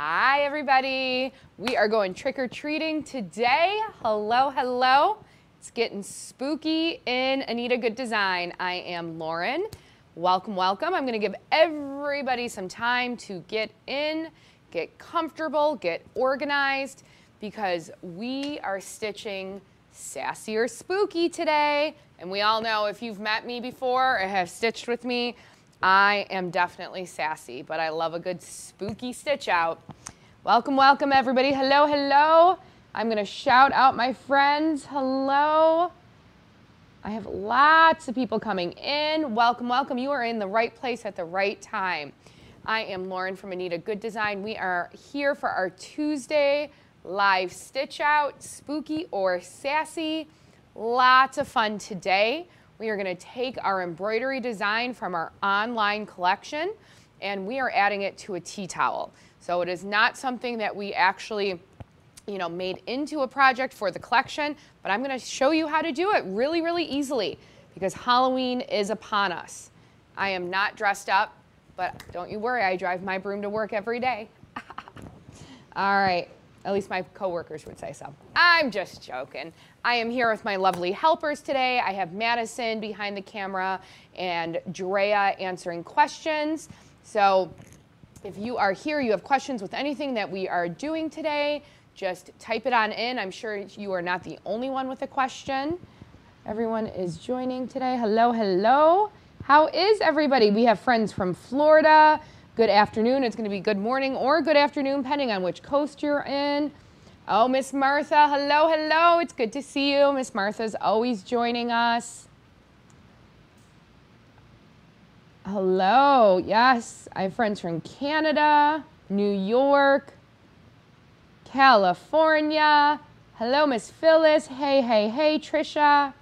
Hi, everybody. We are going trick or treating today. Hello, hello. It's getting spooky in Anita Goodesign. I am Lauren. Welcome, welcome. I'm going to give everybody some time to get in, get comfortable, get organized because we are stitching sassy or spooky today. And we all know if you've met me before or have stitched with me, I am definitely sassy, but I love a good spooky stitch out. Welcome, welcome everybody. Hello, hello. I'm gonna shout out my friends. Hello. I have lots of people coming in. Welcome, welcome. You are in the right place at the right time. I am Lauren from Anita Goodesign. We are here for our Tuesday live stitch out, spooky or sassy. Lots of fun today. We are going to take our embroidery design from our online collection and we are adding it to a tea towel. So it is not something that we actually you know, made into a project for the collection, but I'm going to show you how to do it really, really easily because Halloween is upon us. I am not dressed up, but don't you worry, I drive my broom to work every day. All right, at least my coworkers would say so. I'm just joking. I am here with my lovely helpers today. I have Madison behind the camera and Drea answering questions. So if you are here, you have questions with anything that we are doing today, just type it on in. I'm sure you are not the only one with a question. Everyone is joining today. Hello, hello. How is everybody? We have friends from Florida. Good afternoon. It's going to be good morning or good afternoon, depending on which coast you're in. Oh, Miss Martha, hello, hello. It's good to see you. Miss Martha's always joining us. Hello, yes. I have friends from Canada, New York, California. Hello, Miss Phyllis. Hey, hey, hey, Trisha.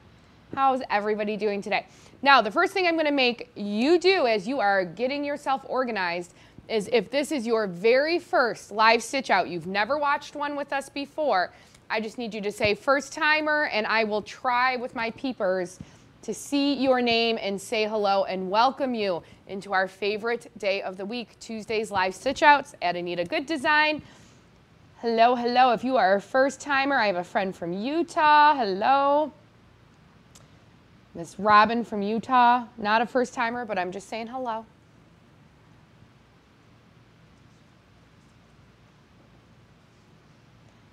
How's everybody doing today? Now, the first thing I'm going to make you do as you are getting yourself organized is if this is your very first live stitch out, you've never watched one with us before, I just need you to say first timer and I will try with my peepers to see your name and say hello and welcome you into our favorite day of the week, Tuesday's live stitch outs at Anita Goodesign. Hello, hello. If you are a first timer, I have a friend from Utah. Hello. Miss Robin from Utah. Not a first timer, but I'm just saying hello.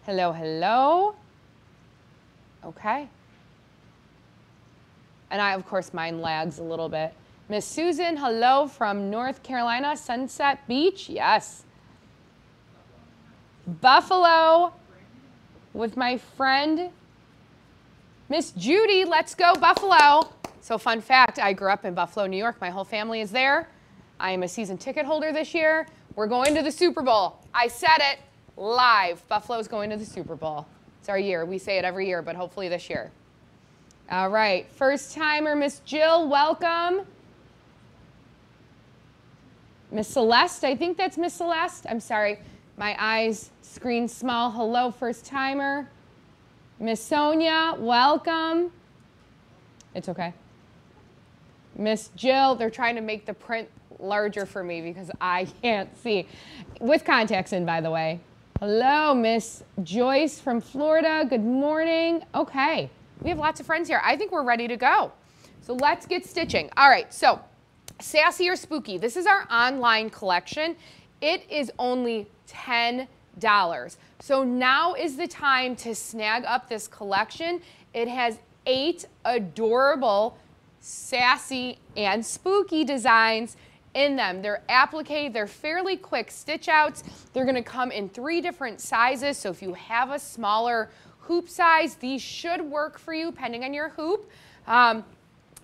Hello, hello. Okay. And I, of course, mine lags a little bit. Miss Susan, hello from North Carolina, Sunset Beach. Yes. Buffalo with my friend, Miss Judy. Let's go, Buffalo. So, fun fact I grew up in Buffalo, New York. My whole family is there. I am a season ticket holder this year. We're going to the Super Bowl. I said it live. Buffalo's going to the Super Bowl. It's our year. We say it every year, but hopefully this year. All right, first timer, Miss Jill, welcome. Miss Celeste, I think that's Miss Celeste. I'm sorry, my eyes screen small. Hello, first timer. Miss Sonia, welcome. It's okay. Miss Jill, they're trying to make the print larger for me because I can't see. With contacts in, by the way. Hello, Miss Joyce from Florida. Good morning. Okay, we have lots of friends here. I think we're ready to go. So let's get stitching. All right, so Sassy or Spooky, this is our online collection. It is only $10. So now is the time to snag up this collection. It has eight adorable, sassy, and spooky designs in them. They're applique, they're fairly quick stitch outs. They're gonna come in three different sizes. So if you have a smaller hoop size, these should work for you depending on your hoop. Um,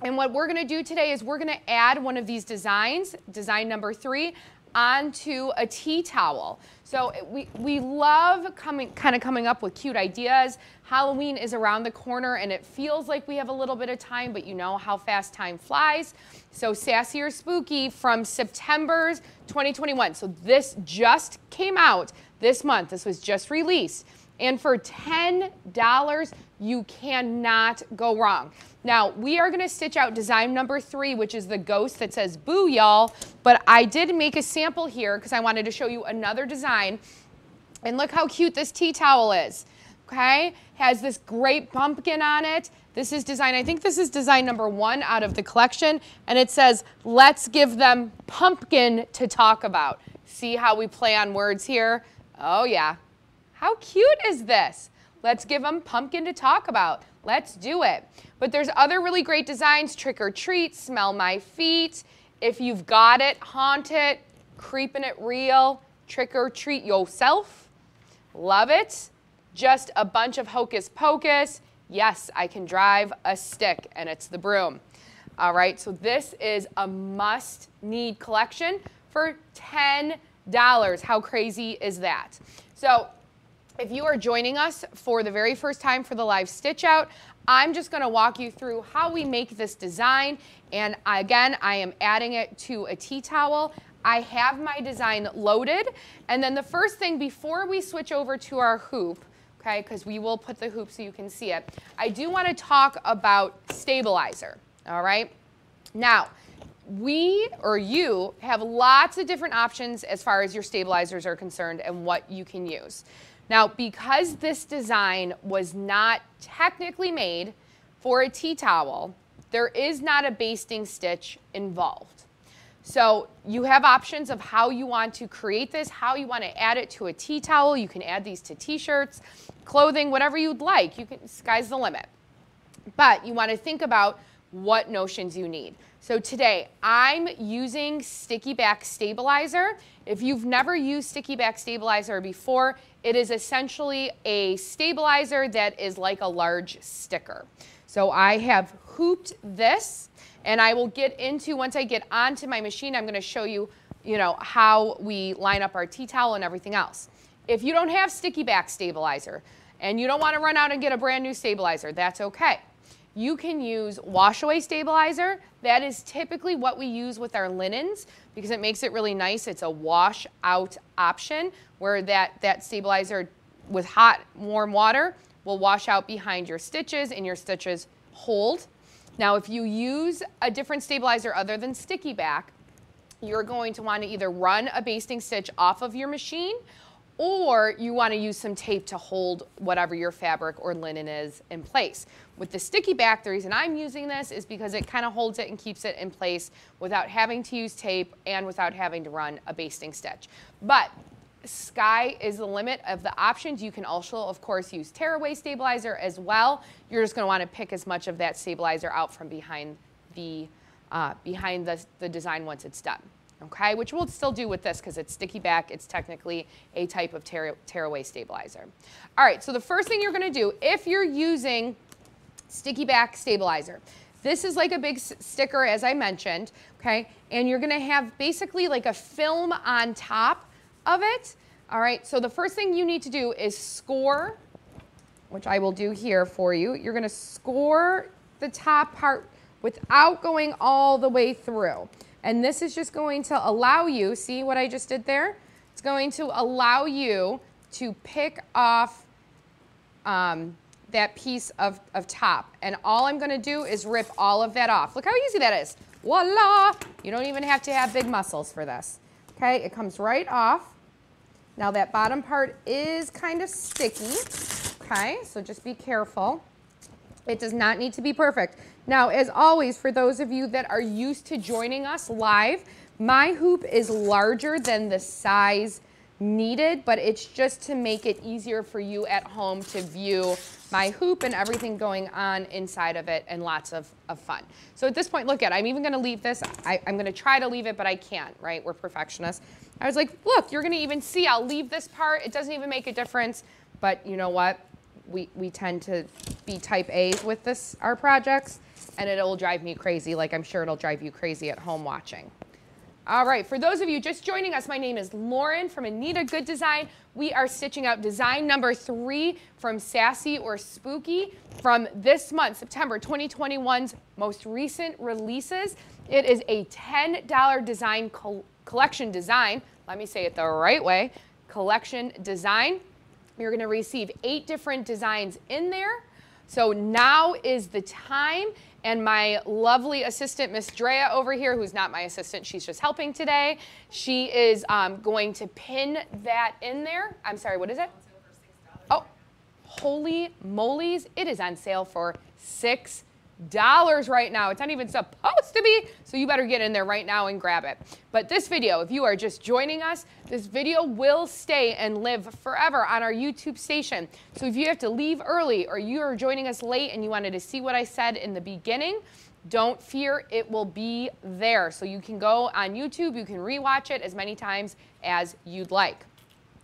and what we're gonna do today is we're gonna add one of these designs, design number three, onto a tea towel. So we, we love coming, kind of coming up with cute ideas. Halloween is around the corner and it feels like we have a little bit of time, but you know how fast time flies. So Sassy or Spooky from September's 2021. So this just came out this month. This was just released. And for $10, you cannot go wrong. Now, we are gonna stitch out design number three, which is the ghost that says boo, y'all. But I did make a sample here because I wanted to show you another design. And look how cute this tea towel is, okay? Has this great pumpkin on it. This is design, I think this is design number one out of the collection. And it says, let's give them pumpkin to talk about. See how we play on words here? Oh yeah. How cute is this? Let's give them pumpkin to talk about. Let's do it. But there's other really great designs, trick or treat, smell my feet. If you've got it, haunt it, creeping it real, trick or treat yourself. Love it. Just a bunch of hocus pocus. Yes, I can drive a stick and it's the broom. All right, so this is a must need collection for $10. How crazy is that? So if you are joining us for the very first time for the live stitch out, I'm just gonna walk you through how we make this design. And again, I am adding it to a tea towel. I have my design loaded. And then the first thing before we switch over to our hoop, okay, because we will put the hoop so you can see it, I do wanna talk about stabilizer, all right? Now, we or you have lots of different options as far as your stabilizers are concerned and what you can use. Now, because this design was not technically made for a tea towel, there is not a basting stitch involved. So you have options of how you want to create this, how you want to add it to a tea towel. You can add these to t-shirts, clothing, whatever you'd like. You can, sky's the limit. But you want to think about what notions you need. So today I'm using Sticky Back Stabilizer. If you've never used Sticky Back Stabilizer before, it is essentially a stabilizer that is like a large sticker. So I have hooped this and I will get into, once I get onto my machine, I'm gonna show you, you know, how we line up our tea towel and everything else. If you don't have Sticky Back Stabilizer and you don't wanna run out and get a brand new stabilizer, that's okay. You can use wash away stabilizer. That is typically what we use with our linens because it makes it really nice. It's a wash out option where that, that stabilizer with hot, warm water will wash out behind your stitches and your stitches hold. Now, if you use a different stabilizer other than sticky back, you're going to want to either run a basting stitch off of your machine or you want to use some tape to hold whatever your fabric or linen is in place. With the sticky back, the reason I'm using this is because it kind of holds it and keeps it in place without having to use tape and without having to run a basting stitch. But sky is the limit of the options. You can also, of course, use tearaway stabilizer as well. You're just going to want to pick as much of that stabilizer out from behind the, uh, behind the, the design once it's done okay, which we'll still do with this because it's sticky back. It's technically a type of tear, tearaway stabilizer. All right, so the first thing you're gonna do, if you're using sticky back stabilizer, this is like a big sticker, as I mentioned, okay, and you're gonna have basically like a film on top of it. All right, so the first thing you need to do is score, which I will do here for you. You're gonna score the top part without going all the way through. And this is just going to allow you, see what I just did there? It's going to allow you to pick off um, that piece of, of top. And all I'm gonna do is rip all of that off. Look how easy that is. Voila! You don't even have to have big muscles for this. Okay, it comes right off. Now that bottom part is kind of sticky. Okay, so just be careful. It does not need to be perfect. Now, as always, for those of you that are used to joining us live, my hoop is larger than the size needed, but it's just to make it easier for you at home to view my hoop and everything going on inside of it and lots of, of fun. So at this point, look at, I'm even gonna leave this, I, I'm gonna try to leave it, but I can't, right? We're perfectionists. I was like, look, you're gonna even see, I'll leave this part. It doesn't even make a difference, but you know what? We, we tend to be type A with this, our projects and it'll drive me crazy like I'm sure it'll drive you crazy at home watching. All right, for those of you just joining us, my name is Lauren from Anita Goodesign. We are stitching out design number three from Sassy or Spooky from this month, September 2021's most recent releases. It is a $10 design col collection design. Let me say it the right way, collection design. You're gonna receive eight different designs in there. So now is the time and my lovely assistant, Miss Drea over here, who's not my assistant, she's just helping today. She is um, going to pin that in there. I'm sorry, what is it? Oh, holy molies, it is on sale for six dollars right now. It's not even supposed to be, so you better get in there right now and grab it. But this video, if you are just joining us, this video will stay and live forever on our YouTube station. So if you have to leave early or you are joining us late and you wanted to see what I said in the beginning, don't fear, it will be there. So you can go on YouTube, you can rewatch it as many times as you'd like.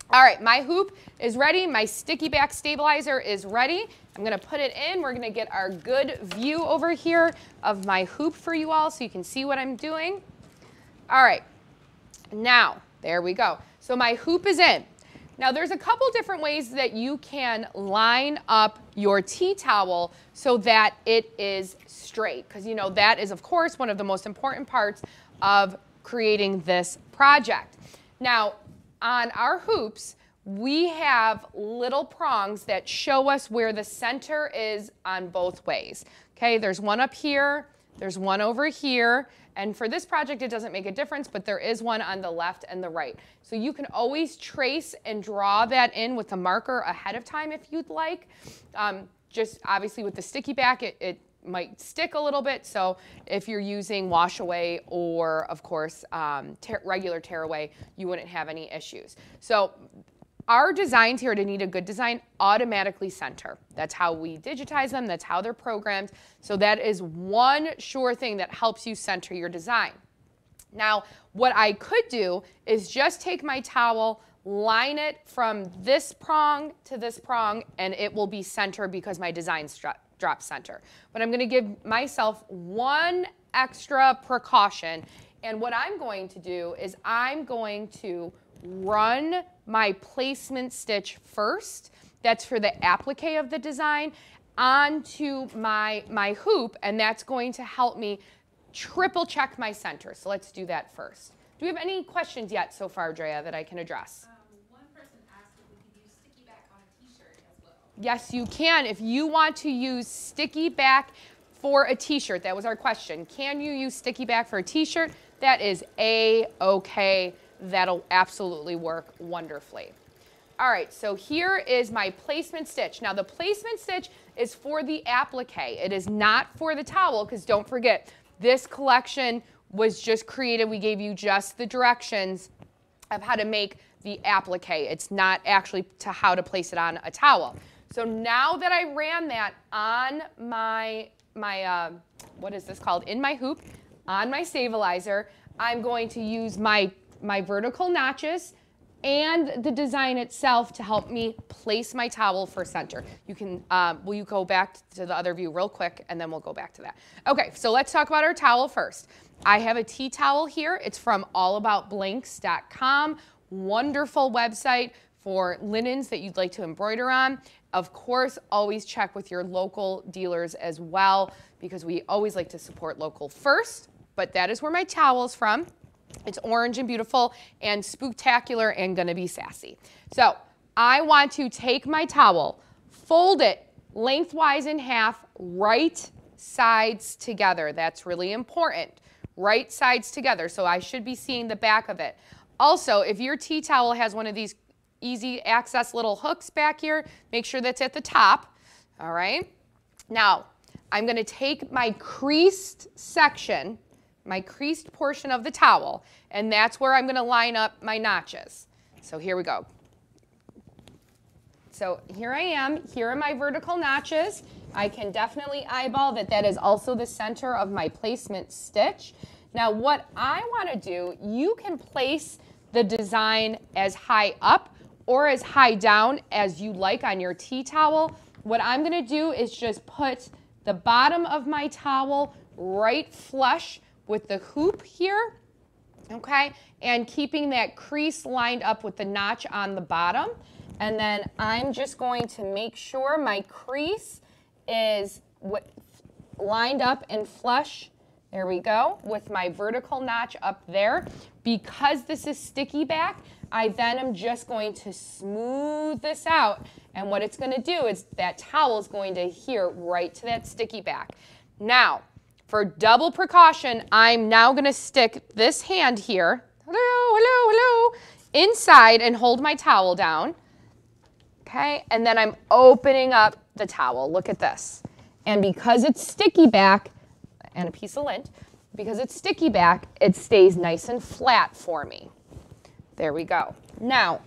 All right, my hoop is ready. My sticky back stabilizer is ready. I'm gonna put it in. We're gonna get our good view over here of my hoop for you all so you can see what I'm doing. All right, now, there we go. So my hoop is in. Now there's a couple different ways that you can line up your tea towel so that it is straight. Because you know that is of course one of the most important parts of creating this project. Now on our hoops, we have little prongs that show us where the center is on both ways. Okay, there's one up here, there's one over here, and for this project, it doesn't make a difference, but there is one on the left and the right. So you can always trace and draw that in with a marker ahead of time if you'd like. Um, just obviously with the sticky back, it, it might stick a little bit. So if you're using wash away or of course um, tear, regular tear away, you wouldn't have any issues. So our designs here to Anita Goodesign automatically center. That's how we digitize them. That's how they're programmed. So that is one sure thing that helps you center your design. Now, what I could do is just take my towel, line it from this prong to this prong, and it will be center because my design drop center. But I'm gonna give myself one extra precaution. And what I'm going to do is I'm going to run my placement stitch first. That's for the applique of the design onto my, my hoop, and that's going to help me triple check my center. So let's do that first. Do we have any questions yet so far, Drea, that I can address? Yes, you can. If you want to use sticky back for a t-shirt, that was our question. Can you use sticky back for a t-shirt? That is a-okay. That'll absolutely work wonderfully. All right, so here is my placement stitch. Now the placement stitch is for the applique. It is not for the towel because don't forget, this collection was just created. We gave you just the directions of how to make the applique. It's not actually to how to place it on a towel. So now that I ran that on my, my uh, what is this called, in my hoop, on my stabilizer, I'm going to use my, my vertical notches and the design itself to help me place my towel for center. You can, um, will you go back to the other view real quick and then we'll go back to that. Okay, so let's talk about our towel first. I have a tea towel here. It's from allaboutblanks.com. Wonderful website for linens that you'd like to embroider on. Of course, always check with your local dealers as well because we always like to support local first, but that is where my towel is from. It's orange and beautiful and spooktacular and gonna be sassy. So I want to take my towel, fold it lengthwise in half, right sides together. That's really important. Right sides together. So I should be seeing the back of it. Also, if your tea towel has one of these easy access little hooks back here. Make sure that's at the top, all right? Now, I'm gonna take my creased section, my creased portion of the towel, and that's where I'm gonna line up my notches. So here we go. So here I am, here are my vertical notches. I can definitely eyeball that that is also the center of my placement stitch. Now what I wanna do, you can place the design as high up or as high down as you like on your tea towel. What I'm gonna do is just put the bottom of my towel right flush with the hoop here, okay? And keeping that crease lined up with the notch on the bottom. And then I'm just going to make sure my crease is lined up and flush there we go, with my vertical notch up there. Because this is sticky back, I then am just going to smooth this out. And what it's gonna do is that towel is going to adhere right to that sticky back. Now, for double precaution, I'm now gonna stick this hand here, hello, hello, hello, inside and hold my towel down. Okay, and then I'm opening up the towel. Look at this. And because it's sticky back, and a piece of lint, because it's sticky back, it stays nice and flat for me. There we go. Now,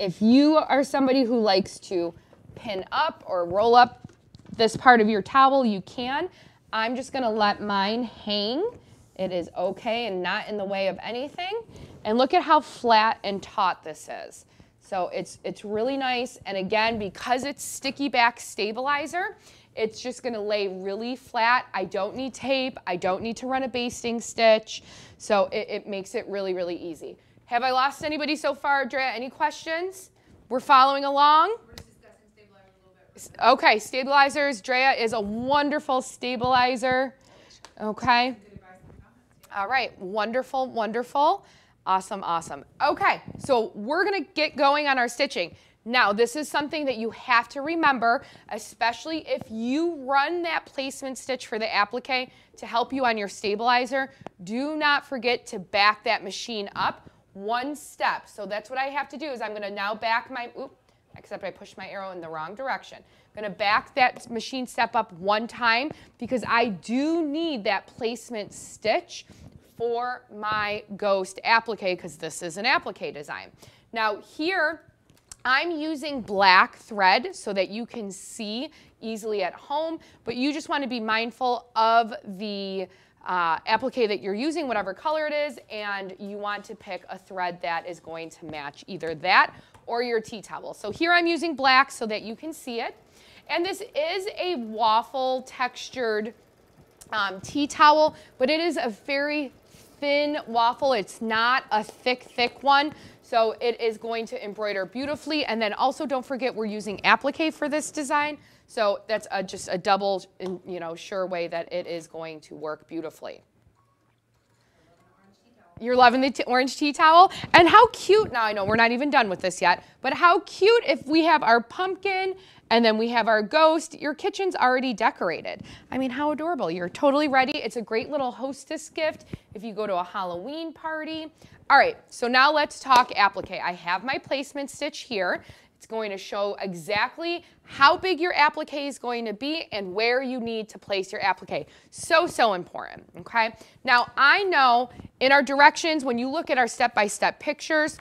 if you are somebody who likes to pin up or roll up this part of your towel, you can. I'm just gonna let mine hang. It is okay and not in the way of anything. And look at how flat and taut this is. So it's, it's really nice. And again, because it's sticky back stabilizer, it's just gonna lay really flat. I don't need tape. I don't need to run a basting stitch. So it, it makes it really, really easy. Have I lost anybody so far, Drea? Any questions? We're following along? Okay, stabilizers. Drea is a wonderful stabilizer. Okay. All right, wonderful, wonderful. Awesome, awesome. Okay, so we're gonna get going on our stitching. Now, this is something that you have to remember, especially if you run that placement stitch for the applique to help you on your stabilizer. Do not forget to back that machine up one step. So that's what I have to do is I'm gonna now back my, oop, except I pushed my arrow in the wrong direction. I'm gonna back that machine step up one time because I do need that placement stitch for my ghost applique because this is an applique design. Now here, I'm using black thread so that you can see easily at home, but you just want to be mindful of the uh, applique that you're using, whatever color it is, and you want to pick a thread that is going to match either that or your tea towel. So here I'm using black so that you can see it. And this is a waffle textured um, tea towel, but it is a very thin waffle. It's not a thick, thick one. So it is going to embroider beautifully. And then also don't forget we're using applique for this design. So that's a, just a double, you know, sure way that it is going to work beautifully. You're loving the orange tea towel? And how cute, now I know we're not even done with this yet, but how cute if we have our pumpkin and then we have our ghost, your kitchen's already decorated. I mean, how adorable. You're totally ready. It's a great little hostess gift if you go to a Halloween party. All right, so now let's talk applique. I have my placement stitch here. It's going to show exactly how big your applique is going to be and where you need to place your applique. So, so important, okay? Now, I know in our directions, when you look at our step-by-step -step pictures,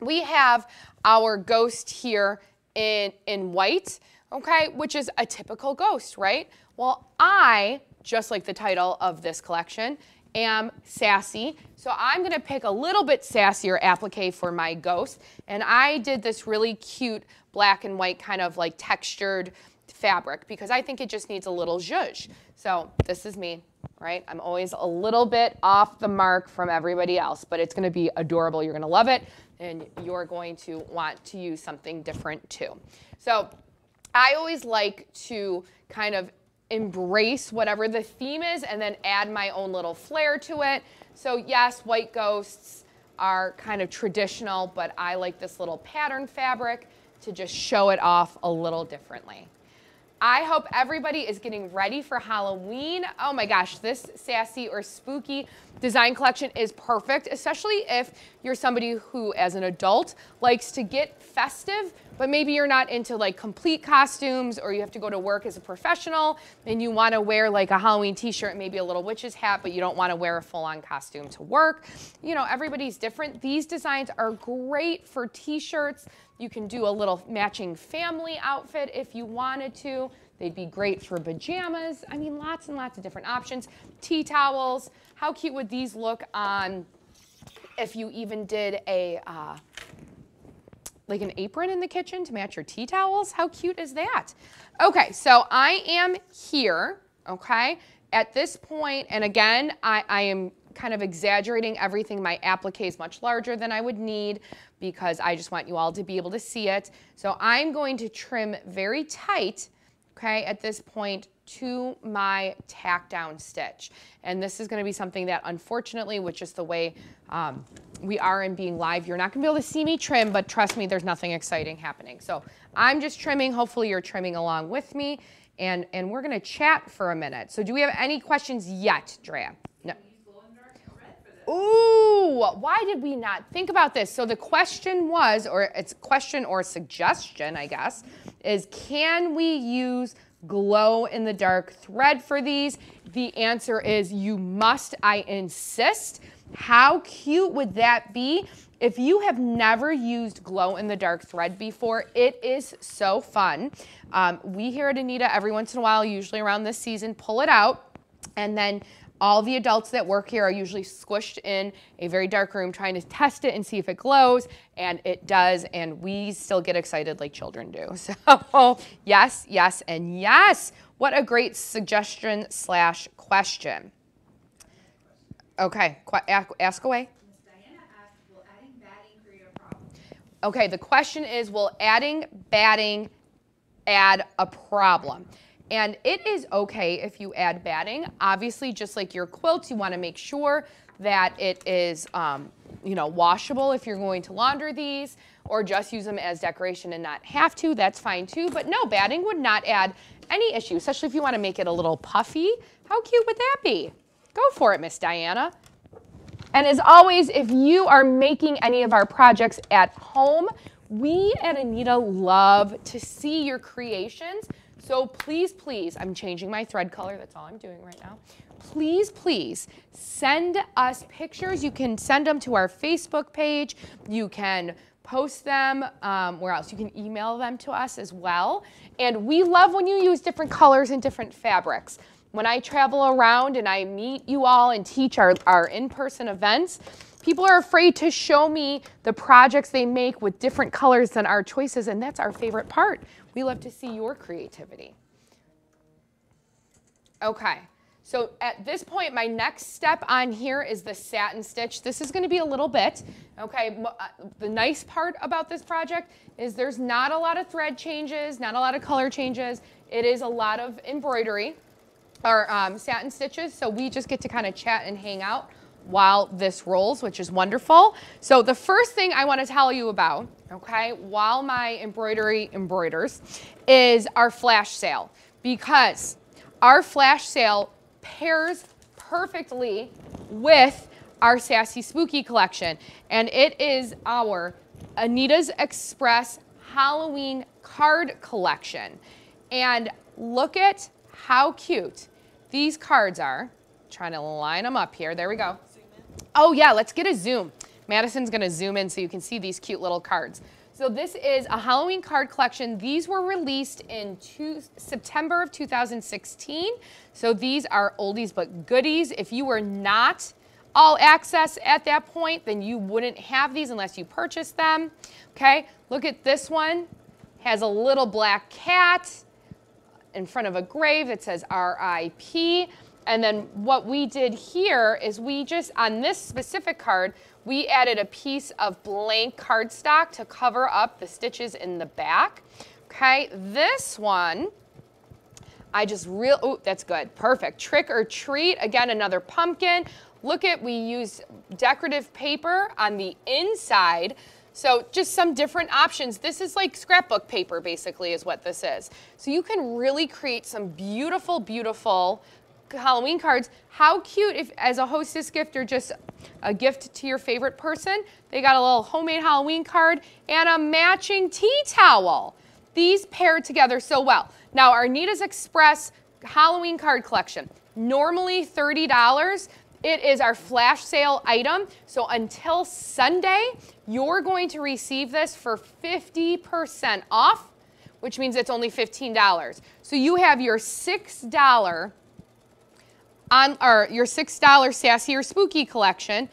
we have our ghost here in, in white, okay, which is a typical ghost, right? Well, I, just like the title of this collection, am sassy. So I'm gonna pick a little bit sassier applique for my ghost. And I did this really cute black and white kind of like textured fabric because I think it just needs a little zhuzh. So this is me, right? I'm always a little bit off the mark from everybody else, but it's gonna be adorable. You're gonna love it and you're going to want to use something different too. So I always like to kind of embrace whatever the theme is and then add my own little flair to it. So yes, white ghosts are kind of traditional, but I like this little pattern fabric to just show it off a little differently. I hope everybody is getting ready for Halloween. Oh my gosh, this sassy or spooky design collection is perfect, especially if you're somebody who, as an adult, likes to get festive, but maybe you're not into like complete costumes or you have to go to work as a professional and you want to wear like a Halloween t-shirt, maybe a little witch's hat, but you don't want to wear a full-on costume to work. You know, everybody's different. These designs are great for t-shirts. You can do a little matching family outfit if you wanted to. They'd be great for pajamas. I mean, lots and lots of different options. Tea towels. How cute would these look on if you even did a, uh, like an apron in the kitchen to match your tea towels? How cute is that? Okay, so I am here, okay, at this point, and again, I, I am kind of exaggerating everything. My applique is much larger than I would need because I just want you all to be able to see it. So I'm going to trim very tight, okay, at this point to my tack down stitch. And this is gonna be something that unfortunately, which is the way um, we are in being live, you're not gonna be able to see me trim, but trust me, there's nothing exciting happening. So I'm just trimming, hopefully you're trimming along with me, and, and we're gonna chat for a minute. So do we have any questions yet, Drea? No. Ooh, why did we not think about this? So the question was, or it's question or suggestion, I guess, is can we use glow in the dark thread for these? The answer is you must, I insist. How cute would that be? If you have never used glow in the dark thread before, it is so fun. Um, we here at Anita every once in a while, usually around this season, pull it out and then all the adults that work here are usually squished in a very dark room trying to test it and see if it glows, and it does, and we still get excited like children do. So yes, yes, and yes. What a great suggestion slash question. Okay, ask away. Okay, the question is, will adding batting add a problem? And it is okay if you add batting. Obviously, just like your quilts, you want to make sure that it is, um, you know, washable if you're going to launder these or just use them as decoration and not have to. That's fine too. But no, batting would not add any issue, especially if you want to make it a little puffy. How cute would that be? Go for it, Miss Diana. And as always, if you are making any of our projects at home, we at Anita love to see your creations. So please, please, I'm changing my thread color. That's all I'm doing right now. Please, please send us pictures. You can send them to our Facebook page. You can post them. Um, where else? You can email them to us as well. And we love when you use different colors and different fabrics. When I travel around and I meet you all and teach our, our in-person events, people are afraid to show me the projects they make with different colors than our choices, and that's our favorite part. We love to see your creativity. Okay, so at this point, my next step on here is the satin stitch. This is gonna be a little bit, okay? Uh, the nice part about this project is there's not a lot of thread changes, not a lot of color changes. It is a lot of embroidery or um, satin stitches, so we just get to kind of chat and hang out while this rolls, which is wonderful. So the first thing I want to tell you about, okay, while my embroidery embroiders, is our flash sale. Because our flash sale pairs perfectly with our Sassy Spooky collection. And it is our Anita's Express Halloween card collection. And look at how cute these cards are. Trying to line them up here. There we go. Oh yeah, let's get a zoom. Madison's gonna zoom in so you can see these cute little cards. So this is a Halloween card collection. These were released in two, September of 2016. So these are oldies but goodies. If you were not all access at that point, then you wouldn't have these unless you purchased them. Okay, look at this one. Has a little black cat in front of a grave that says RIP. And then what we did here is we just, on this specific card, we added a piece of blank cardstock to cover up the stitches in the back. Okay, this one, I just real, oh, that's good, perfect. Trick or treat, again, another pumpkin. Look at, we use decorative paper on the inside. So just some different options. This is like scrapbook paper, basically, is what this is. So you can really create some beautiful, beautiful Halloween cards. How cute if as a hostess gift or just a gift to your favorite person, they got a little homemade Halloween card and a matching tea towel. These pair together so well. Now our Anita's Express Halloween card collection, normally $30. It is our flash sale item. So until Sunday, you're going to receive this for 50% off, which means it's only $15. So you have your $6 on or your $6 Sassy or Spooky collection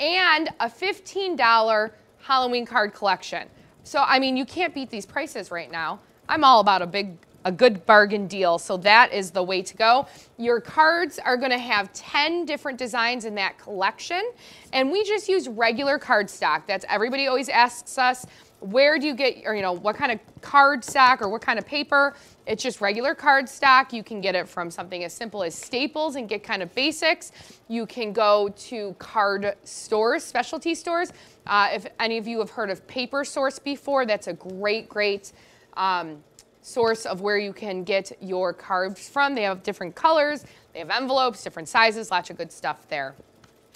and a $15 Halloween card collection. So, I mean, you can't beat these prices right now. I'm all about a big, a good bargain deal. So that is the way to go. Your cards are gonna have 10 different designs in that collection. And we just use regular card stock. That's everybody always asks us, where do you get, or you know, what kind of card stock or what kind of paper? It's just regular card stock. You can get it from something as simple as Staples and get kind of basics. You can go to card stores, specialty stores. Uh, if any of you have heard of Paper Source before, that's a great, great um, source of where you can get your cards from. They have different colors, they have envelopes, different sizes, lots of good stuff there.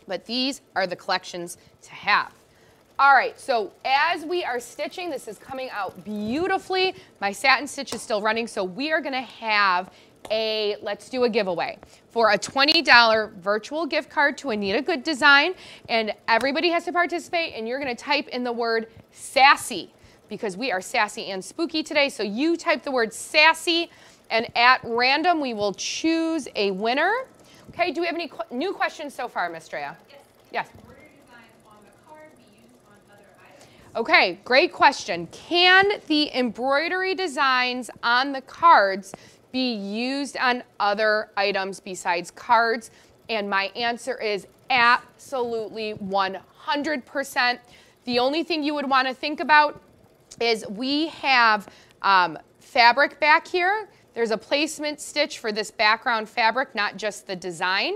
But these are the collections to have. All right, so as we are stitching, this is coming out beautifully. My satin stitch is still running, so we are gonna have a, let's do a giveaway for a $20 virtual gift card to Anita Goodesign. And everybody has to participate, and you're gonna type in the word sassy because we are sassy and spooky today. So you type the word sassy, and at random, we will choose a winner. Okay, do we have any qu new questions so far, Miss Drea? Yes. Yes. Okay, great question. Can the embroidery designs on the cards be used on other items besides cards? And my answer is absolutely 100%. The only thing you would want to think about is we have um, fabric back here. There's a placement stitch for this background fabric, not just the design.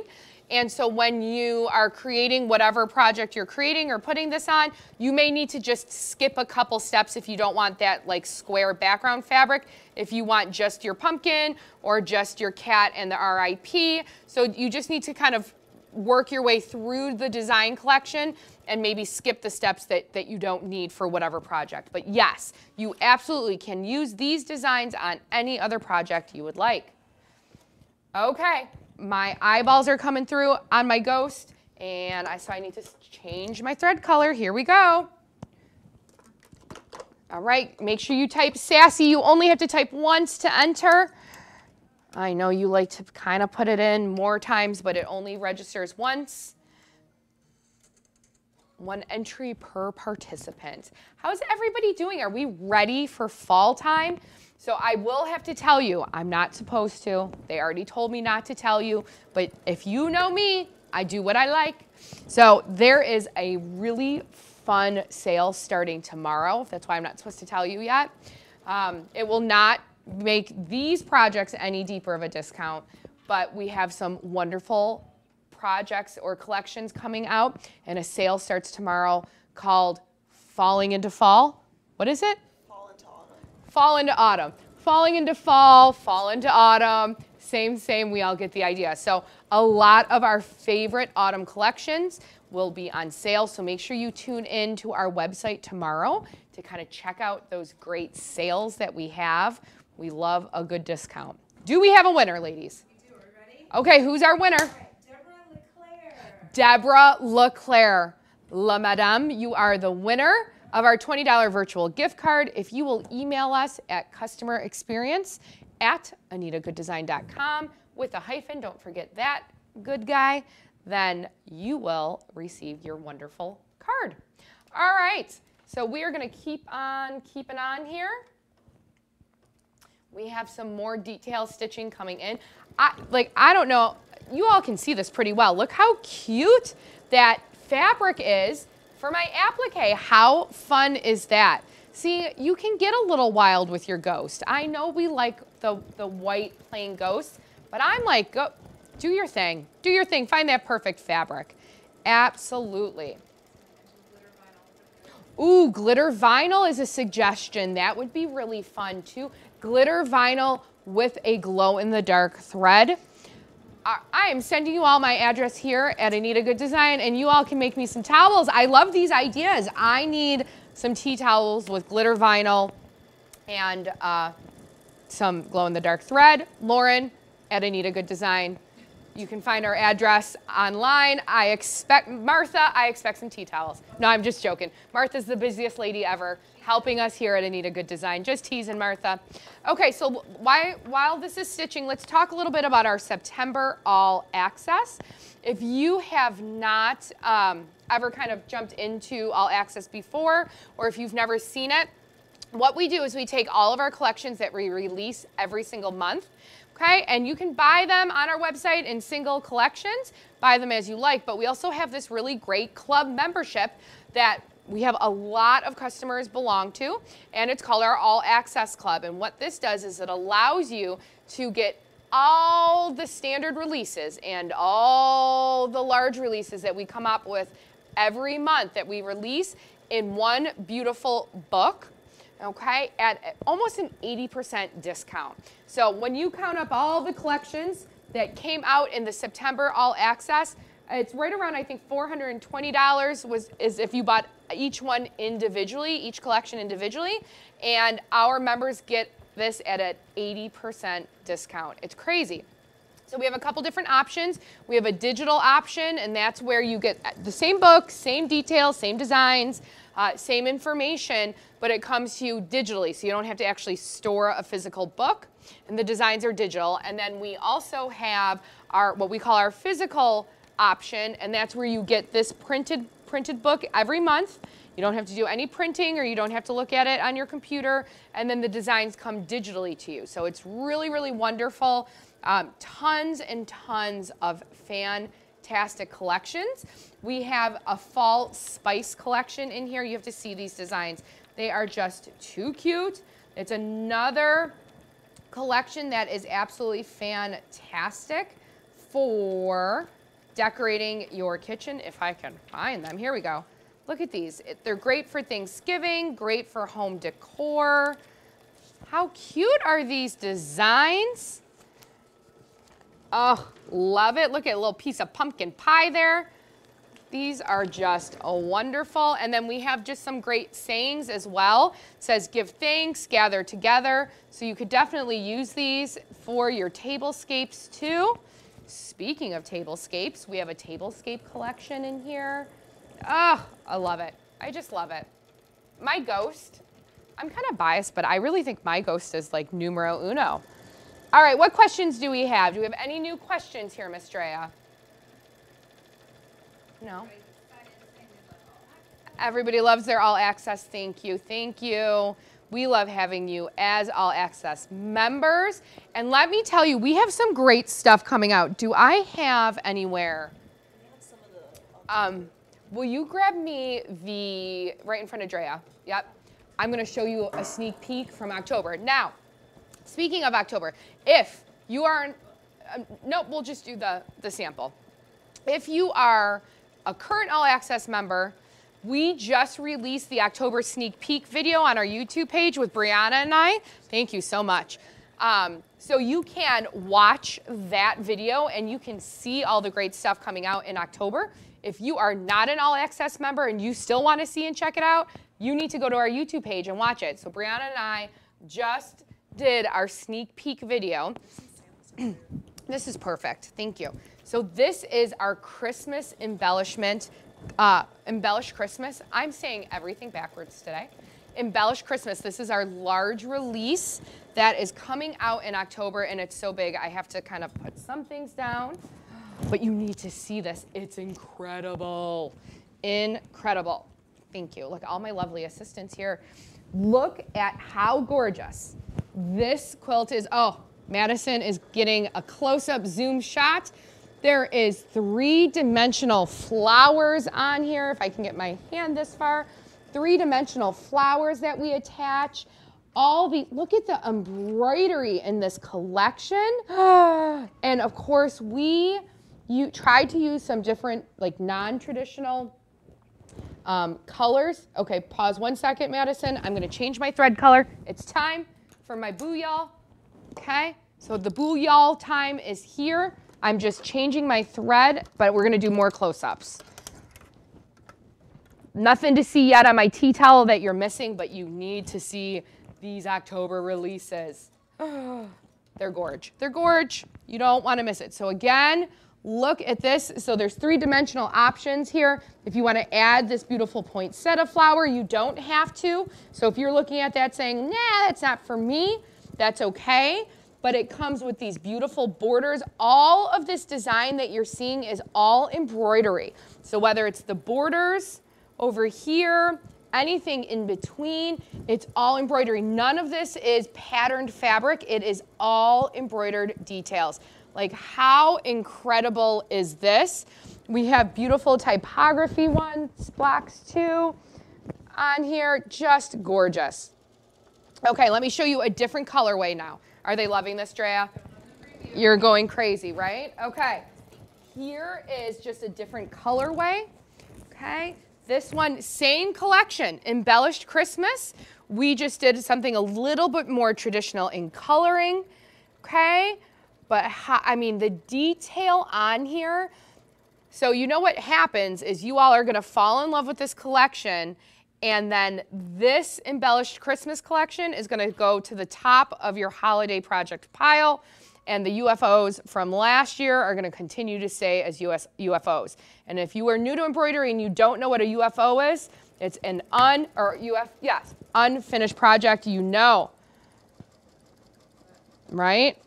And so when you are creating whatever project you're creating or putting this on, you may need to just skip a couple steps if you don't want that like square background fabric, if you want just your pumpkin or just your cat and the RIP. So you just need to kind of work your way through the design collection and maybe skip the steps that, that you don't need for whatever project. But yes, you absolutely can use these designs on any other project you would like. Okay, my eyeballs are coming through on my ghost and I, so I need to change my thread color. Here we go. All right, make sure you type sassy. You only have to type once to enter. I know you like to kind of put it in more times, but it only registers once. One entry per participant. How's everybody doing? Are we ready for fall time? So I will have to tell you, I'm not supposed to. They already told me not to tell you, but if you know me, I do what I like. So there is a really fun sale starting tomorrow. That's why I'm not supposed to tell you yet. Um, it will not make these projects any deeper of a discount, but we have some wonderful projects or collections coming out, and a sale starts tomorrow called Falling into Fall. What is it? Fall into autumn. Falling into fall, fall into autumn, same, same, we all get the idea. So a lot of our favorite autumn collections will be on sale, so make sure you tune in to our website tomorrow to kind of check out those great sales that we have. We love a good discount. Do we have a winner, ladies? We do. Are ready? Okay, who's our winner? Deborah LeClaire. Deborah LeClaire. La Madame, you are the winner of our $20 virtual gift card if you will email us at customer experience at anitagoodesign.com with a hyphen. Don't forget that, good guy. Then you will receive your wonderful card. All right, so we are going to keep on keeping on here. We have some more detail stitching coming in. I, like, I don't know, you all can see this pretty well. Look how cute that fabric is for my applique. How fun is that? See, you can get a little wild with your ghost. I know we like the, the white plain ghost, but I'm like, go, do your thing. Do your thing. Find that perfect fabric. Absolutely. Ooh, glitter vinyl is a suggestion. That would be really fun too. Glitter vinyl with a glow in the dark thread. I am sending you all my address here at Anita Goodesign and you all can make me some towels. I love these ideas. I need some tea towels with glitter vinyl and uh, some glow in the dark thread. Lauren at Anita Goodesign. You can find our address online. I expect, Martha, I expect some tea towels. No, I'm just joking. Martha's the busiest lady ever helping us here at Anita Goodesign. Just teasing Martha. Okay, so why, while this is stitching, let's talk a little bit about our September All Access. If you have not um, ever kind of jumped into All Access before, or if you've never seen it, what we do is we take all of our collections that we release every single month, okay? And you can buy them on our website in single collections, buy them as you like, but we also have this really great club membership that we have a lot of customers belong to, and it's called our All Access Club. And what this does is it allows you to get all the standard releases and all the large releases that we come up with every month that we release in one beautiful book okay, at almost an 80% discount. So when you count up all the collections that came out in the September All Access, it's right around, I think, $420 was is if you bought each one individually, each collection individually, and our members get this at an 80% discount. It's crazy. So we have a couple different options. We have a digital option, and that's where you get the same book, same details, same designs, uh, same information, but it comes to you digitally, so you don't have to actually store a physical book. And the designs are digital. And then we also have our what we call our physical option, and that's where you get this printed printed book every month. You don't have to do any printing or you don't have to look at it on your computer. And then the designs come digitally to you. So it's really, really wonderful. Um, tons and tons of fantastic collections. We have a fall spice collection in here. You have to see these designs. They are just too cute. It's another collection that is absolutely fantastic for decorating your kitchen, if I can find them. Here we go. Look at these. They're great for Thanksgiving, great for home decor. How cute are these designs? Oh, love it. Look at a little piece of pumpkin pie there. These are just wonderful. And then we have just some great sayings as well. It says, give thanks, gather together. So you could definitely use these for your tablescapes too. Speaking of tablescapes, we have a tablescape collection in here. Oh, I love it. I just love it. My ghost, I'm kind of biased, but I really think my ghost is like numero uno. All right, what questions do we have? Do we have any new questions here, Miss Drea? No? Everybody loves their all access. Thank you. Thank you. We love having you as all access members. And let me tell you, we have some great stuff coming out. Do I have anywhere? Um, will you grab me the, right in front of Drea? Yep. I'm going to show you a sneak peek from October. Now, Speaking of October, if you are, um, nope, we'll just do the, the sample. If you are a current All Access member, we just released the October sneak peek video on our YouTube page with Brianna and I. Thank you so much. Um, so you can watch that video and you can see all the great stuff coming out in October. If you are not an All Access member and you still want to see and check it out, you need to go to our YouTube page and watch it. So Brianna and I just did our sneak peek video. this is perfect. Thank you. So this is our Christmas embellishment, uh, embellish Christmas. I'm saying everything backwards today. Embellish Christmas. This is our large release that is coming out in October and it's so big I have to kind of put some things down. But you need to see this. It's incredible. Incredible. Thank you. Look, all my lovely assistants here. Look at how gorgeous this quilt is, oh, Madison is getting a close-up zoom shot. There is three-dimensional flowers on here, if I can get my hand this far. Three-dimensional flowers that we attach. All the, look at the embroidery in this collection. and of course, we you tried to use some different, like non-traditional um, colors. Okay, pause one second, Madison. I'm gonna change my thread color. It's time for my booyah, okay? So the booyah time is here. I'm just changing my thread, but we're gonna do more close-ups. Nothing to see yet on my tea towel that you're missing, but you need to see these October releases. They're gorge. They're gorge. You don't want to miss it. So again, look at this. So there's three dimensional options here. If you want to add this beautiful poinsettia flower, you don't have to. So if you're looking at that saying, nah, that's not for me, that's okay. But it comes with these beautiful borders. All of this design that you're seeing is all embroidery. So whether it's the borders over here, anything in between. It's all embroidery. None of this is patterned fabric. It is all embroidered details. Like how incredible is this? We have beautiful typography ones, blocks too on here, just gorgeous. Okay, let me show you a different colorway now. Are they loving this, Drea? You're going crazy, right? Okay, here is just a different colorway, okay? This one, same collection, embellished Christmas. We just did something a little bit more traditional in coloring, okay? But I mean, the detail on here, so you know what happens is you all are gonna fall in love with this collection and then this embellished Christmas collection is gonna go to the top of your holiday project pile. And the UFOs from last year are gonna continue to stay as US UFOs. And if you are new to embroidery and you don't know what a UFO is, it's an un, or UF, yes, unfinished project you know. Right?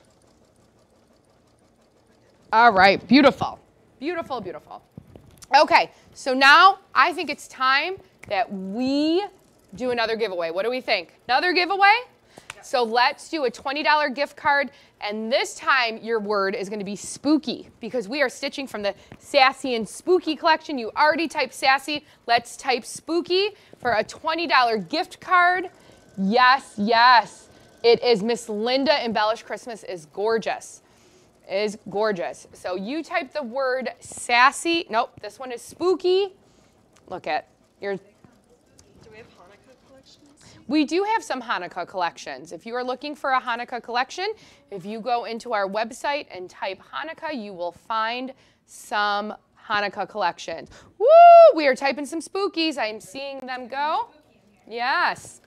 All right, beautiful. Beautiful, beautiful. Okay, so now I think it's time that we do another giveaway. What do we think? Another giveaway? So let's do a $20 gift card. And this time your word is going to be spooky because we are stitching from the Sassy and Spooky collection. You already typed Sassy. Let's type Spooky for a $20 gift card. Yes, yes. It is Miss Linda Embellish Christmas is gorgeous. Is gorgeous. So you type the word sassy. Nope, this one is spooky. Look at your we do have some Hanukkah collections. If you are looking for a Hanukkah collection, if you go into our website and type Hanukkah, you will find some Hanukkah collections. Woo! We are typing some spookies. I am seeing them go. Yes.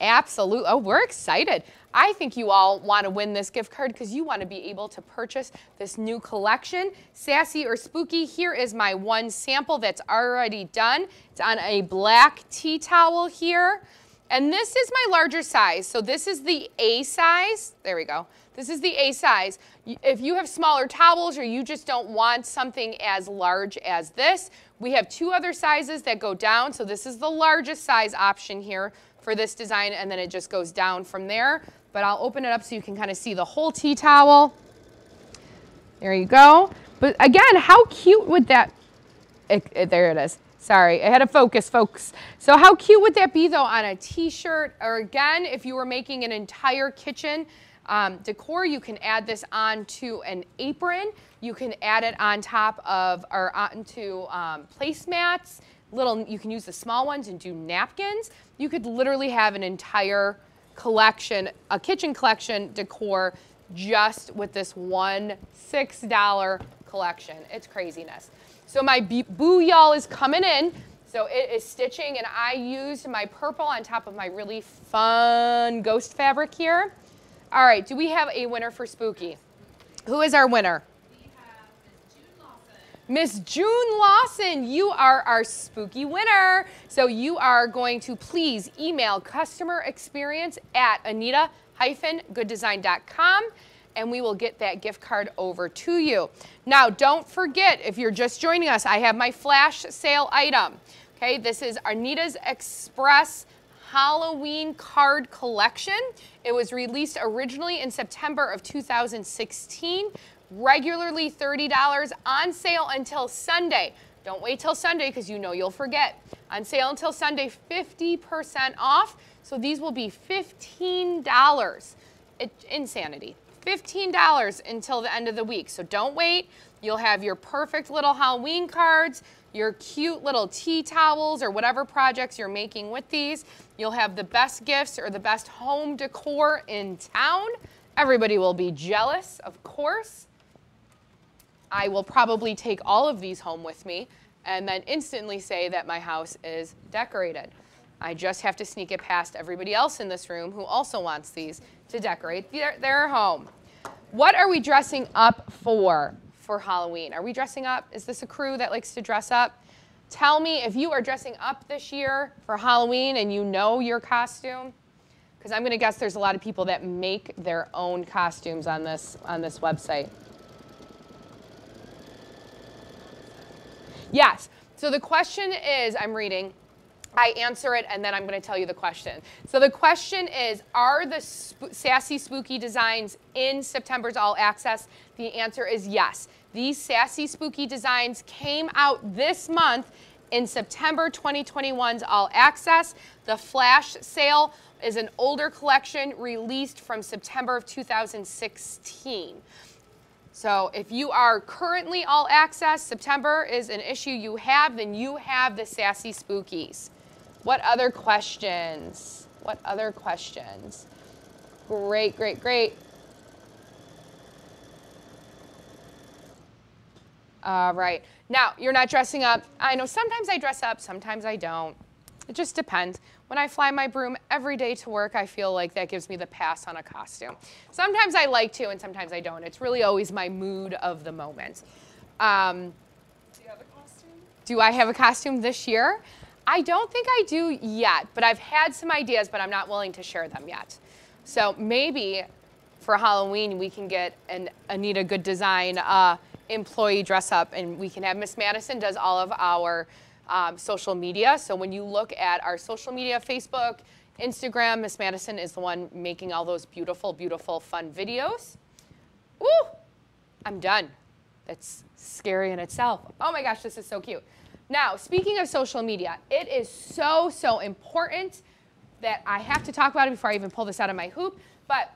Absolutely. Oh, we're excited. I think you all want to win this gift card because you want to be able to purchase this new collection. Sassy or Spooky, here is my one sample that's already done. It's on a black tea towel here. And this is my larger size. So this is the A size. There we go. This is the A size. If you have smaller towels or you just don't want something as large as this, we have two other sizes that go down. So this is the largest size option here for this design and then it just goes down from there. But I'll open it up so you can kind of see the whole tea towel. There you go. But again, how cute would that, it, it, there it is. Sorry, I had a focus, folks. So how cute would that be though on a t-shirt? Or again, if you were making an entire kitchen um, decor, you can add this onto an apron. You can add it on top of, or onto um, placemats. Little, you can use the small ones and do napkins. You could literally have an entire collection, a kitchen collection decor just with this one $6 collection. It's craziness. So my boo y'all is coming in. So it is stitching and I used my purple on top of my really fun ghost fabric here. All right, do we have a winner for Spooky? Who is our winner? Miss June Lawson, Miss June Lawson, you are our spooky winner. So you are going to please email customer experience at anitagoodesign.com and we will get that gift card over to you. Now, don't forget, if you're just joining us, I have my flash sale item. Okay, this is Anita's Express Halloween card collection. It was released originally in September of 2016, regularly $30 on sale until Sunday. Don't wait till Sunday because you know you'll forget. On sale until Sunday, 50% off. So these will be $15. It, insanity. $15 until the end of the week. So don't wait. You'll have your perfect little Halloween cards, your cute little tea towels or whatever projects you're making with these. You'll have the best gifts or the best home decor in town. Everybody will be jealous, of course. I will probably take all of these home with me and then instantly say that my house is decorated. I just have to sneak it past everybody else in this room who also wants these to decorate their, their home. What are we dressing up for for Halloween? Are we dressing up? Is this a crew that likes to dress up? Tell me if you are dressing up this year for Halloween and you know your costume. Because I'm going to guess there's a lot of people that make their own costumes on this, on this website. Yes. So the question is, I'm reading, I answer it and then I'm going to tell you the question. So the question is Are the sp- Sassy Spooky designs in September's All Access? The answer is yes. These Sassy Spooky designs came out this month in September 2021's All Access. The flash sale is an older collection released from September of 2016. So if you are currently all access, September is an issue you have, then you have the Sassy Spookies. What other questions? What other questions? Great, great, great. All right. Now, you're not dressing up. I know sometimes I dress up, sometimes I don't. It just depends. When I fly my broom every day to work, I feel like that gives me the pass on a costume. Sometimes I like to, and sometimes I don't. It's really always my mood of the moment. Um, Do you have a costume? do I have a costume this year? I don't think I do yet, but I've had some ideas, but I'm not willing to share them yet. So maybe for Halloween we can get an Anita Goodesign uh, employee dress up, and we can have Miss Madison does all of our um, social media. So when you look at our social media, Facebook, Instagram, Miss Madison is the one making all those beautiful, beautiful, fun videos. Woo! I'm done. That's scary in itself. Oh my gosh, this is so cute. Now, speaking of social media, it is so, so important that I have to talk about it before I even pull this out of my hoop. But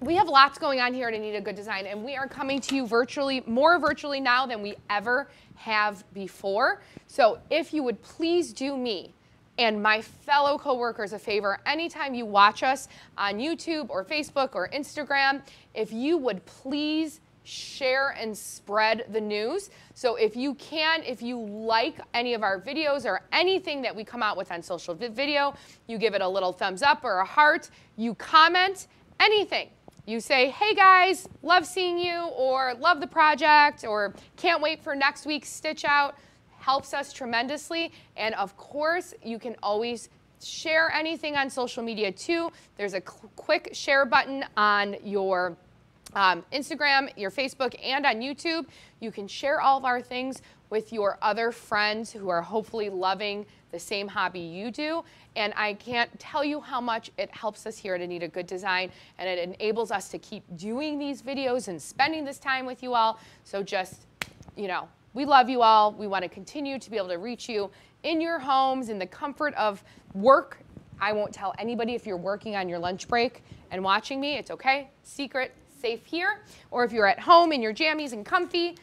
we have lots going on here at Anita Goodesign, and we are coming to you virtually, more virtually now than we ever have before. So if you would please do me and my fellow coworkers a favor anytime you watch us on YouTube or Facebook or Instagram, if you would please share and spread the news. So if you can, if you like any of our videos or anything that we come out with on social video, you give it a little thumbs up or a heart, you comment, anything. You say, hey guys, love seeing you, or love the project, or can't wait for next week's stitch out helps us tremendously. And of course, you can always share anything on social media too. There's a quick share button on your um, Instagram, your Facebook, and on YouTube. You can share all of our things with your other friends who are hopefully loving the same hobby you do. And I can't tell you how much it helps us here at Anita Goodesign, and it enables us to keep doing these videos and spending this time with you all. So just, you know, we love you all. We want to continue to be able to reach you in your homes, in the comfort of work. I won't tell anybody if you're working on your lunch break and watching me. It's okay. Secret, safe here. Or if you're at home in your jammies and comfy.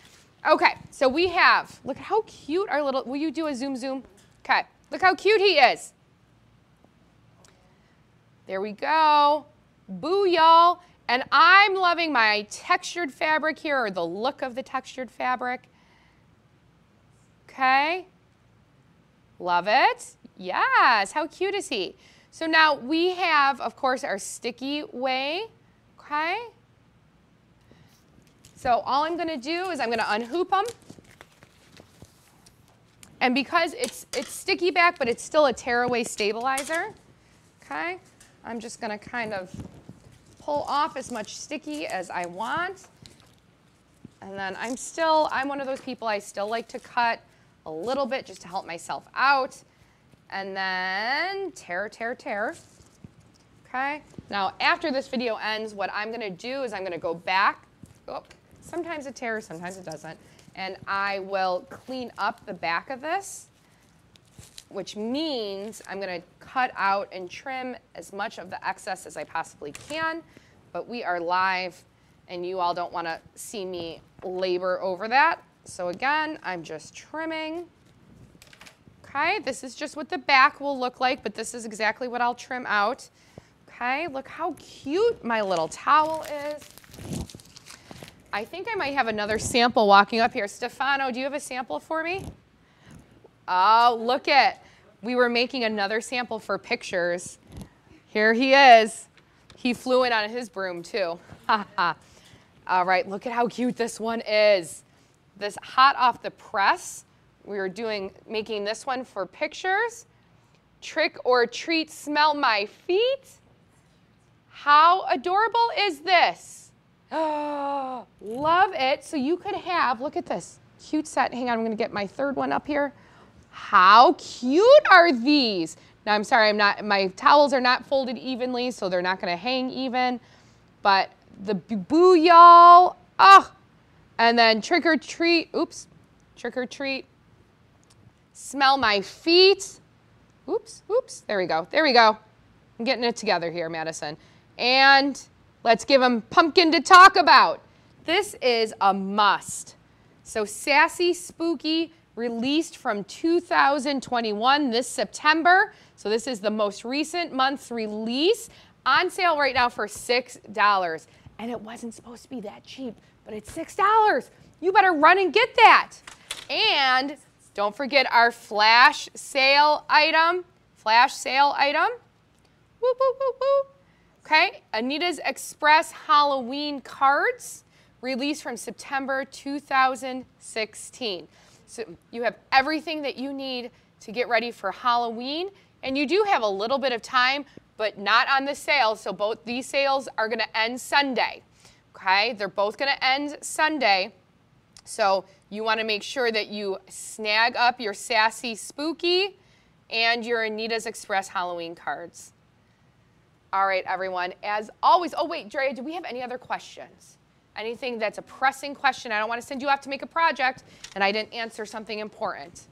Okay, so we have, look at how cute our little, will you do a zoom zoom? Okay, look how cute he is. There we go. Boo, y'all. And I'm loving my textured fabric here, or the look of the textured fabric. Okay. Love it. Yes. How cute is he? So now we have, of course, our sticky way. Okay. So all I'm going to do is I'm going to unhoop them. And because it's, it's sticky back, but it's still a tearaway stabilizer, okay, I'm just going to kind of pull off as much sticky as I want. And then I'm still, I'm one of those people, I still like to cut a little bit just to help myself out. And then tear, tear, tear. Okay, now after this video ends, what I'm gonna do is I'm gonna go back. Sometimes it tears, sometimes it doesn't. And I will clean up the back of this, which means I'm gonna cut out and trim as much of the excess as I possibly can. But we are live and you all don't wanna see me labor over that. So again, I'm just trimming. Okay, this is just what the back will look like, but this is exactly what I'll trim out. Okay, look how cute my little towel is. I think I might have another sample walking up here. Stefano, do you have a sample for me? Oh, look at, we were making another sample for pictures. Here he is. He flew in on his broom too. All right, look at how cute this one is. This hot off the press. We were doing, making this one for pictures. Trick or treat, smell my feet. How adorable is this? Oh, love it. So you could have, look at this, cute set. Hang on, I'm gonna get my third one up here. How cute are these? Now I'm sorry, I'm not, my towels are not folded evenly, so they're not gonna hang even. But the boo y'all, oh, and then trick or treat, oops, trick or treat. Smell my feet. Oops, oops, there we go, there we go. I'm getting it together here, Madison. And let's give them pumpkin to talk about. This is a must. So Sassy Spooky released from 2021 this September. So this is the most recent month's release on sale right now for $6. And it wasn't supposed to be that cheap, but it's $6. You better run and get that. And don't forget our flash sale item, flash sale item. Okay, Anita's Express Halloween cards released from September 2016. So you have everything that you need to get ready for Halloween. And you do have a little bit of time, but not on the sale. So both these sales are going to end Sunday. Okay, they're both going to end Sunday. So you want to make sure that you snag up your Sassy Spooky and your Anita's Express Halloween cards. All right, everyone. As always, oh wait, Drea, do we have any other questions? Anything that's a pressing question? I don't want to send you off to make a project and I didn't answer something important.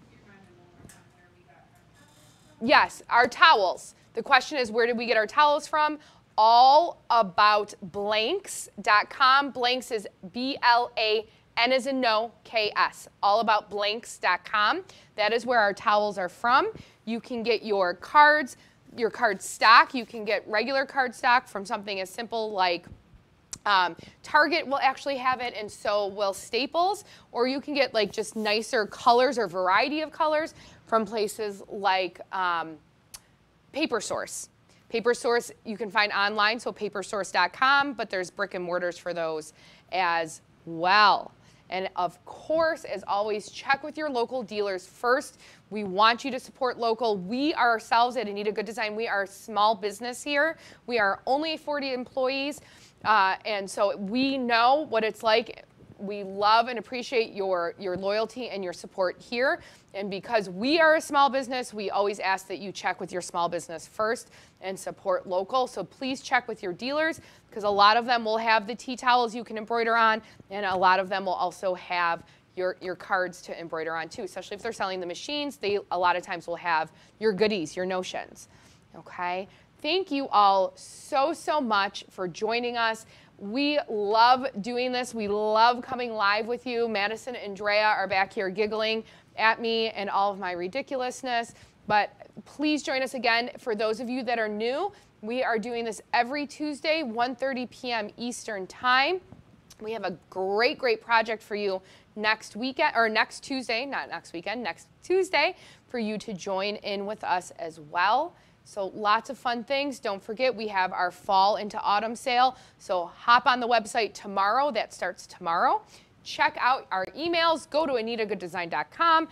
Yes, our towels. The question is, where did we get our towels from? allaboutblanks.com. Blanks is B L A N as in no, K S. allaboutblanks.com. That is where our towels are from. You can get your cards, your card stock. You can get regular card stock from something as simple like um, Target will actually have it, and so will Staples. Or you can get like just nicer colors or variety of colors from places like um, Paper Source. Paper Source you can find online, so papersource.com, but there's brick and mortars for those as well. And of course, as always, check with your local dealers first. We want you to support local. We ourselves at Anita Goodesign. We are a small business here. We are only 40 employees. Uh, and so we know what it's like we love and appreciate your, your loyalty and your support here. And because we are a small business, we always ask that you check with your small business first and support local. So please check with your dealers because a lot of them will have the tea towels you can embroider on, and a lot of them will also have your, your cards to embroider on too, especially if they're selling the machines. They a lot of times will have your goodies, your notions. Okay? Thank you all so, so much for joining us. We love doing this. We love coming live with you. Madison and Drea are back here giggling at me and all of my ridiculousness. But please join us again. For those of you that are new, we are doing this every Tuesday, 1.30 p.m. Eastern Time. We have a great, great project for you next weekend, or next Tuesday, not next weekend, next Tuesday, for you to join in with us as well. So lots of fun things. Don't forget we have our fall into autumn sale. So hop on the website tomorrow. That starts tomorrow. Check out our emails. Go to anitagoodesign.com.